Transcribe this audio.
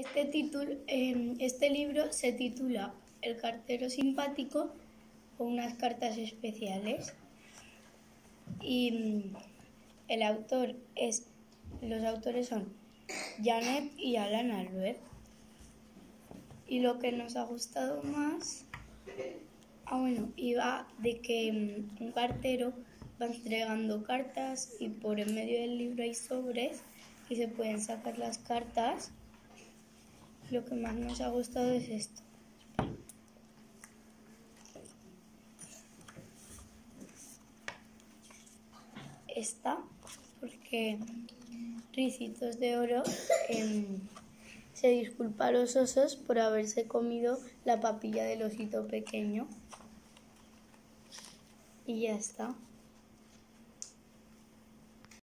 Este, título, em, este libro se titula El cartero simpático o unas cartas especiales. Y mm, el autor es, los autores son Janet y Alan Albert. Y lo que nos ha gustado más, ah bueno, iba de que mm, un cartero va entregando cartas y por en medio del libro hay sobres y se pueden sacar las cartas lo que más nos ha gustado es esto. Esta, porque Ricitos de Oro em, se disculpa a los osos por haberse comido la papilla del osito pequeño. Y ya está.